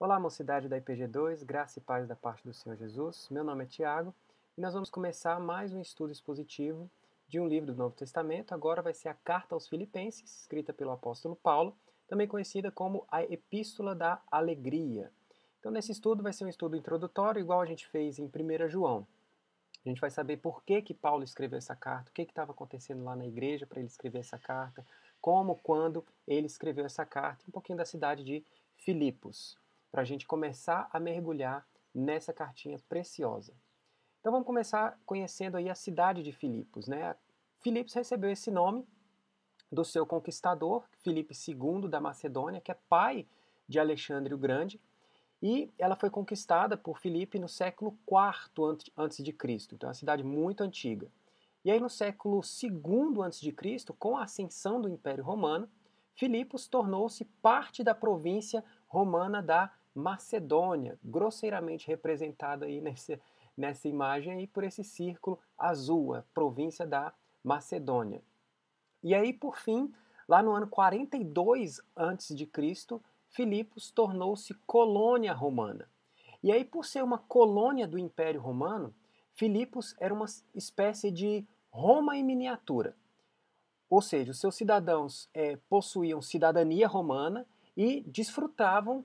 Olá, mocidade da IPG2, graça e paz da parte do Senhor Jesus. Meu nome é Tiago e nós vamos começar mais um estudo expositivo de um livro do Novo Testamento. Agora vai ser a Carta aos Filipenses, escrita pelo apóstolo Paulo, também conhecida como a Epístola da Alegria. Então, nesse estudo vai ser um estudo introdutório, igual a gente fez em 1 João. A gente vai saber por que, que Paulo escreveu essa carta, o que estava acontecendo lá na igreja para ele escrever essa carta, como, quando ele escreveu essa carta, um pouquinho da cidade de Filipos para a gente começar a mergulhar nessa cartinha preciosa. Então vamos começar conhecendo aí a cidade de Filipos. Né? Filipos recebeu esse nome do seu conquistador, Filipe II da Macedônia, que é pai de Alexandre o Grande, e ela foi conquistada por Filipe no século IV antes de Cristo. Então é uma cidade muito antiga. E aí no século II antes de Cristo, com a ascensão do Império Romano, Filipos tornou-se parte da província romana da Macedônia, grosseiramente representada aí nesse, nessa imagem aí por esse círculo azul, a província da Macedônia. E aí, por fim, lá no ano 42 a.C., Filipos tornou-se colônia romana. E aí, por ser uma colônia do Império Romano, Filipos era uma espécie de Roma em miniatura. Ou seja, os seus cidadãos é, possuíam cidadania romana e desfrutavam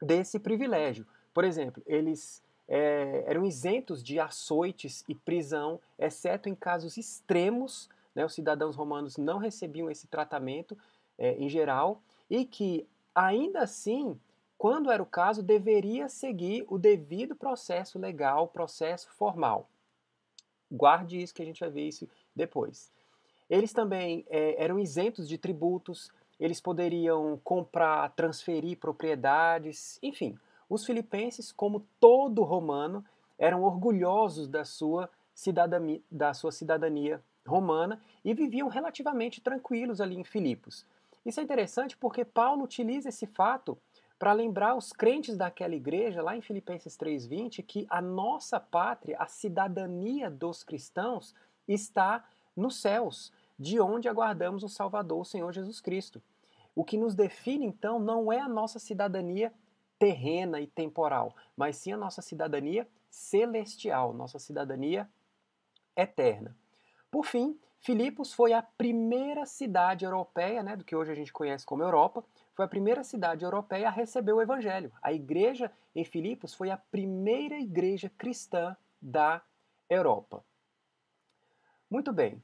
desse privilégio. Por exemplo, eles é, eram isentos de açoites e prisão, exceto em casos extremos. Né, os cidadãos romanos não recebiam esse tratamento é, em geral, e que, ainda assim, quando era o caso, deveria seguir o devido processo legal, processo formal. Guarde isso que a gente vai ver isso depois. Eles também é, eram isentos de tributos, eles poderiam comprar, transferir propriedades, enfim. Os filipenses, como todo romano, eram orgulhosos da sua cidadania, da sua cidadania romana e viviam relativamente tranquilos ali em Filipos. Isso é interessante porque Paulo utiliza esse fato para lembrar os crentes daquela igreja, lá em Filipenses 3,20, que a nossa pátria, a cidadania dos cristãos, está nos céus de onde aguardamos o Salvador, o Senhor Jesus Cristo. O que nos define, então, não é a nossa cidadania terrena e temporal, mas sim a nossa cidadania celestial, nossa cidadania eterna. Por fim, Filipos foi a primeira cidade europeia, né, do que hoje a gente conhece como Europa, foi a primeira cidade europeia a receber o Evangelho. A igreja em Filipos foi a primeira igreja cristã da Europa. Muito bem,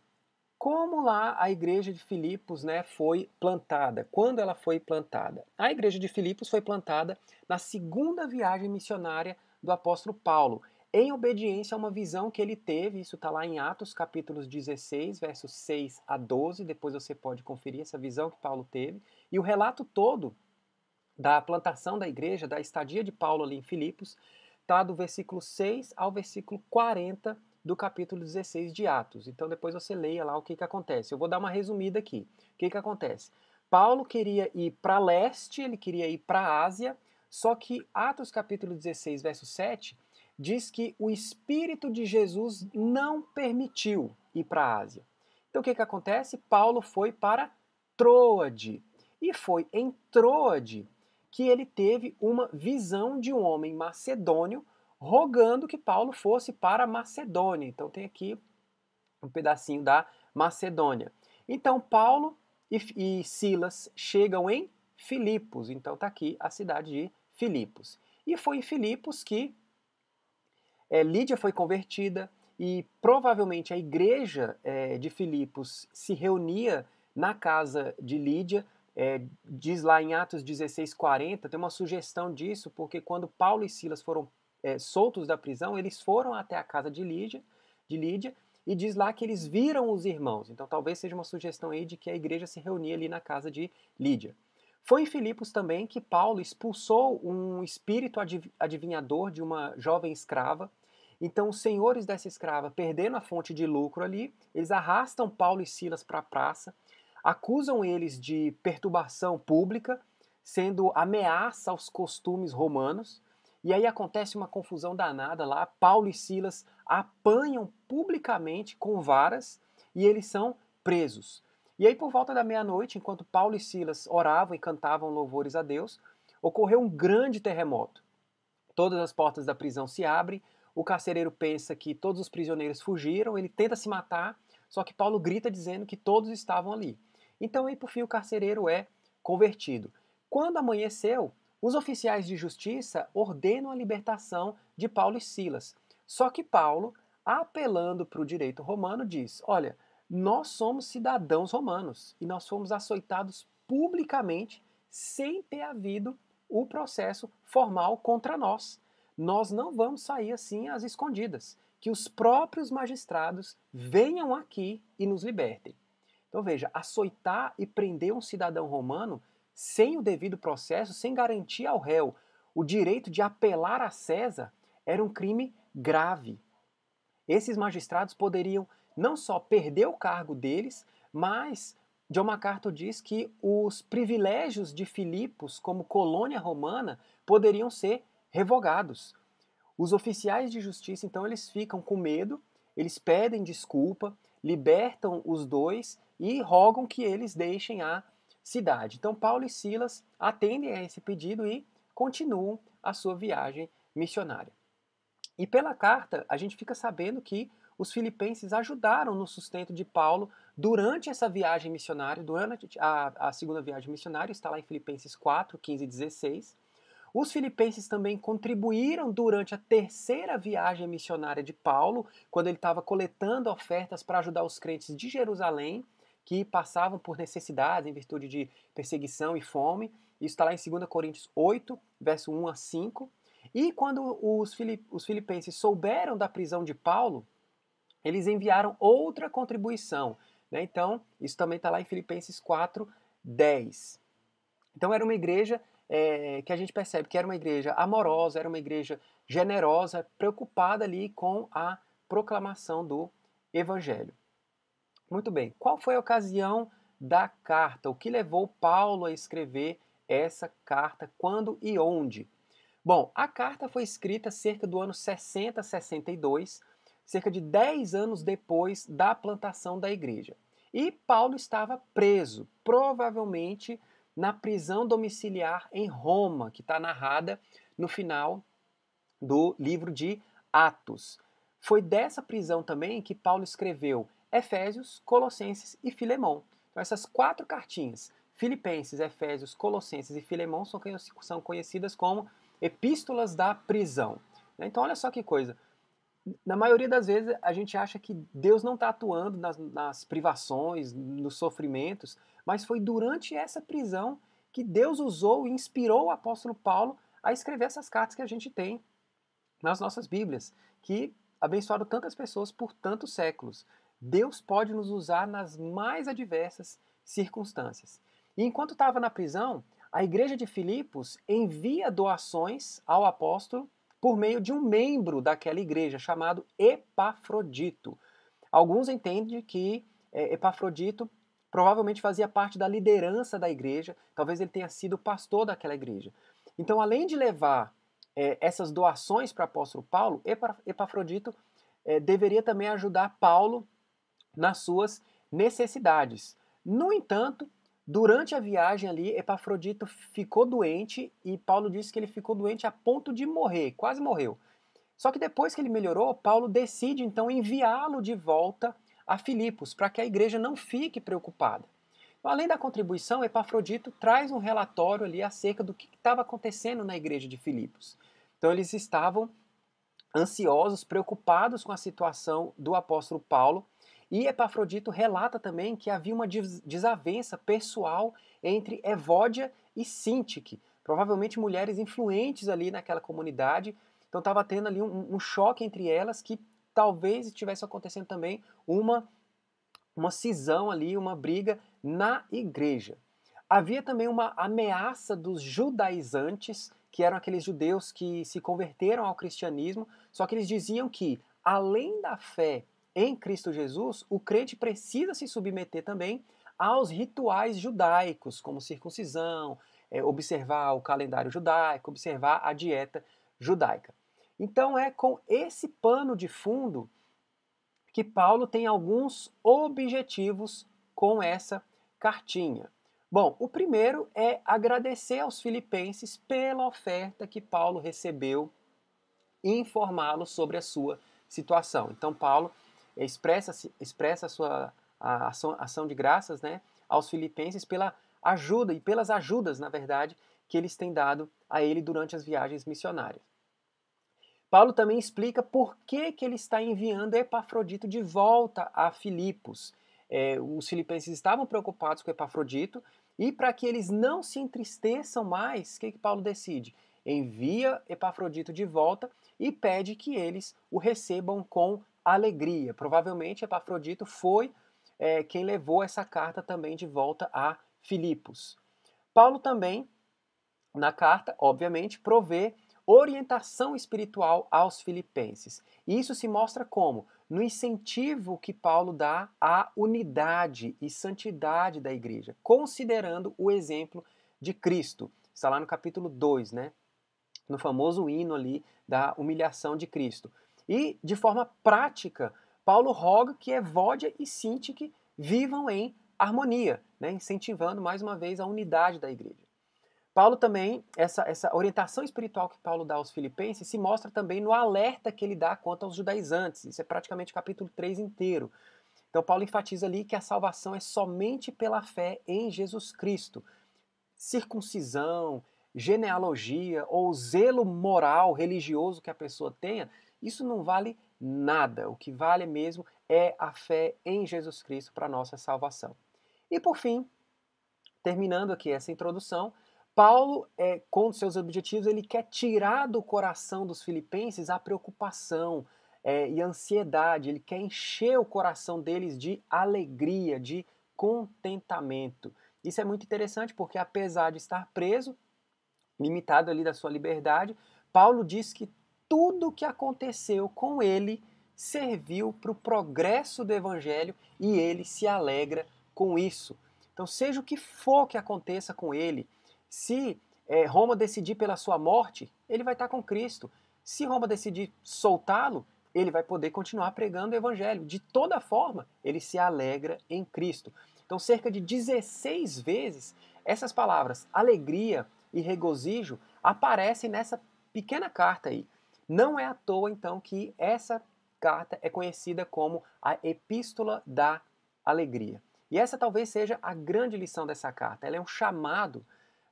como lá a igreja de Filipos né, foi plantada, quando ela foi plantada. A igreja de Filipos foi plantada na segunda viagem missionária do apóstolo Paulo, em obediência a uma visão que ele teve, isso está lá em Atos capítulos 16, versos 6 a 12, depois você pode conferir essa visão que Paulo teve, e o relato todo da plantação da igreja, da estadia de Paulo ali em Filipos, está do versículo 6 ao versículo 40 do capítulo 16 de Atos. Então depois você leia lá o que, que acontece. Eu vou dar uma resumida aqui. O que, que acontece? Paulo queria ir para leste, ele queria ir para a Ásia, só que Atos capítulo 16, verso 7, diz que o Espírito de Jesus não permitiu ir para a Ásia. Então o que, que acontece? Paulo foi para Troade. E foi em Troade que ele teve uma visão de um homem macedônio rogando que Paulo fosse para Macedônia. Então tem aqui um pedacinho da Macedônia. Então Paulo e, e Silas chegam em Filipos. Então está aqui a cidade de Filipos. E foi em Filipos que é, Lídia foi convertida e provavelmente a igreja é, de Filipos se reunia na casa de Lídia. É, diz lá em Atos 16:40 tem uma sugestão disso, porque quando Paulo e Silas foram é, soltos da prisão, eles foram até a casa de Lídia, de Lídia e diz lá que eles viram os irmãos. Então talvez seja uma sugestão aí de que a igreja se reunia ali na casa de Lídia. Foi em Filipos também que Paulo expulsou um espírito adivinhador de uma jovem escrava. Então, os senhores dessa escrava, perdendo a fonte de lucro ali, eles arrastam Paulo e Silas para a praça, acusam eles de perturbação pública, sendo ameaça aos costumes romanos. E aí acontece uma confusão danada lá. Paulo e Silas apanham publicamente com varas e eles são presos. E aí, por volta da meia-noite, enquanto Paulo e Silas oravam e cantavam louvores a Deus, ocorreu um grande terremoto. Todas as portas da prisão se abrem, o carcereiro pensa que todos os prisioneiros fugiram, ele tenta se matar, só que Paulo grita dizendo que todos estavam ali. Então, aí por fim, o carcereiro é convertido. Quando amanheceu, os oficiais de justiça ordenam a libertação de Paulo e Silas. Só que Paulo, apelando para o direito romano, diz: Olha, nós somos cidadãos romanos e nós fomos açoitados publicamente sem ter havido o processo formal contra nós. Nós não vamos sair assim às escondidas. Que os próprios magistrados venham aqui e nos libertem. Então veja, açoitar e prender um cidadão romano sem o devido processo, sem garantir ao réu o direito de apelar a César, era um crime grave. Esses magistrados poderiam não só perder o cargo deles, mas John MacArthur diz que os privilégios de Filipos como colônia romana poderiam ser revogados. Os oficiais de justiça, então, eles ficam com medo, eles pedem desculpa, libertam os dois e rogam que eles deixem a cidade. Então, Paulo e Silas atendem a esse pedido e continuam a sua viagem missionária. E pela carta, a gente fica sabendo que os filipenses ajudaram no sustento de Paulo durante essa viagem missionária, durante a, a segunda viagem missionária, está lá em Filipenses 4, 15 e 16. Os filipenses também contribuíram durante a terceira viagem missionária de Paulo, quando ele estava coletando ofertas para ajudar os crentes de Jerusalém que passavam por necessidades em virtude de perseguição e fome. Isso está lá em 2 Coríntios 8, verso 1 a 5. E quando os, filip os filipenses souberam da prisão de Paulo, eles enviaram outra contribuição. Né? Então, isso também está lá em Filipenses 4, 10. Então, era uma igreja é, que a gente percebe que era uma igreja amorosa, era uma igreja generosa, preocupada ali com a proclamação do Evangelho. Muito bem, qual foi a ocasião da carta? O que levou Paulo a escrever essa carta? Quando e onde? Bom, a carta foi escrita cerca do ano 60 62 cerca de 10 anos depois da plantação da igreja. E Paulo estava preso, provavelmente na prisão domiciliar em Roma, que está narrada no final do livro de Atos. Foi dessa prisão também que Paulo escreveu Efésios, Colossenses e Filemão. Então, essas quatro cartinhas, Filipenses, Efésios, Colossenses e Filemão, são conhecidas como epístolas da prisão. Então, olha só que coisa na maioria das vezes a gente acha que Deus não está atuando nas, nas, privações, nos sofrimentos, mas foi durante essa prisão que Deus usou e inspirou o apóstolo Paulo a escrever essas cartas que a gente tem nas nossas Bíblias, que abençoaram tantas pessoas por tantos séculos. Deus pode nos usar nas mais adversas circunstâncias. E enquanto estava na prisão, a igreja de Filipos envia doações ao apóstolo por meio de um membro daquela igreja chamado Epafrodito. Alguns entendem que é, Epafrodito provavelmente fazia parte da liderança da igreja, talvez ele tenha sido pastor daquela igreja. Então, além de levar é, essas doações para o apóstolo Paulo, Epafrodito é, deveria também ajudar Paulo nas suas necessidades. No entanto, Durante a viagem ali, Epafrodito ficou doente e Paulo disse que ele ficou doente a ponto de morrer, quase morreu. Só que depois que ele melhorou, Paulo decide então enviá-lo de volta a Filipos, para que a igreja não fique preocupada. Então, além da contribuição, Epafrodito traz um relatório ali acerca do que estava acontecendo na igreja de Filipos. Então eles estavam ansiosos, preocupados com a situação do apóstolo Paulo, e Epafrodito relata também que havia uma desavença pessoal entre Evódia e Sintique, provavelmente mulheres influentes ali naquela comunidade. Então estava tendo ali um, um, choque entre elas que talvez estivesse acontecendo também uma, uma cisão ali, uma briga na igreja. Havia também uma ameaça dos judaizantes, que eram aqueles judeus que se converteram ao cristianismo, só que eles diziam que, além da fé em Cristo Jesus, o crente precisa se submeter também aos rituais judaicos, como circuncisão, é, observar o calendário judaico, observar a dieta judaica. Então é com esse pano de fundo que Paulo tem alguns objetivos com essa cartinha. Bom, o primeiro é agradecer aos filipenses pela oferta que Paulo recebeu e informá-los sobre a sua situação. Então, Paulo expressa, expressa a sua a ação, ação de graças né, aos filipenses pela ajuda e pelas ajudas, na verdade, que eles têm dado a ele durante as viagens missionárias. Paulo também explica por que, que ele está enviando Epafrodito de volta a Filipos. É, os filipenses estavam preocupados com Epafrodito e para que eles não se entristeçam mais, o que, que Paulo decide? Envia Epafrodito de volta e pede que eles o recebam com alegria. Provavelmente Epafrodito foi é, quem levou essa carta também de volta a Filipos. Paulo também, na carta, obviamente, provê orientação espiritual aos filipenses. E isso se mostra como? No incentivo que Paulo dá à unidade e santidade da igreja, considerando o exemplo de Cristo. Está lá no capítulo 2, né? No famoso hino ali da humilhação de Cristo. E, de forma prática, Paulo roga que Evódia e Sintique vivam em harmonia, né? incentivando mais uma vez a unidade da igreja. Paulo também, essa, essa orientação espiritual que Paulo dá aos filipenses se mostra também no alerta que ele dá quanto aos judaizantes. Isso é praticamente o capítulo 3 inteiro. Então Paulo enfatiza ali que a salvação é somente pela fé em Jesus Cristo. Circuncisão, genealogia ou zelo moral, religioso que a pessoa tenha, isso não vale nada. O que vale mesmo é a fé em Jesus Cristo para nossa salvação. E por fim, terminando aqui essa introdução, Paulo, é, com seus objetivos, ele quer tirar do coração dos filipenses a preocupação é, e a ansiedade. Ele quer encher o coração deles de alegria, de contentamento. Isso é muito interessante porque, apesar de estar preso, limitado ali da sua liberdade, Paulo diz que tudo o que aconteceu com ele serviu para o progresso do evangelho e ele se alegra com isso. Então, seja o que for que aconteça com ele, se é, Roma decidir pela sua morte, ele vai estar com Cristo. Se Roma decidir soltá-lo, ele vai poder continuar pregando o evangelho. De toda forma, ele se alegra em Cristo. Então, cerca de 16 vezes, essas palavras alegria e regozijo aparecem nessa pequena carta aí. Não é à toa, então, que essa carta é conhecida como a Epístola da Alegria. E essa talvez seja a grande lição dessa carta. Ela é um chamado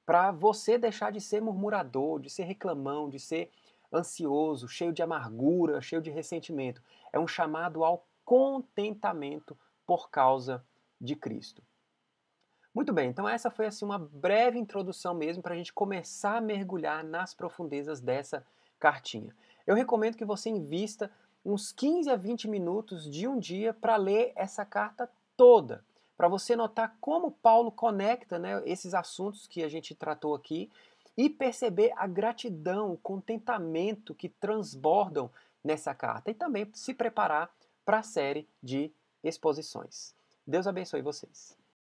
para você deixar de ser murmurador, de ser reclamão, de ser ansioso, cheio de amargura, cheio de ressentimento. É um chamado ao contentamento por causa de Cristo. Muito bem, então essa foi assim uma breve introdução mesmo para a gente começar a mergulhar nas profundezas dessa cartinha. Eu recomendo que você invista uns 15 a 20 minutos de um dia para ler essa carta toda para você notar como Paulo conecta né, esses assuntos que a gente tratou aqui e perceber a gratidão, o contentamento que transbordam nessa carta e também se preparar para a série de exposições. Deus abençoe vocês.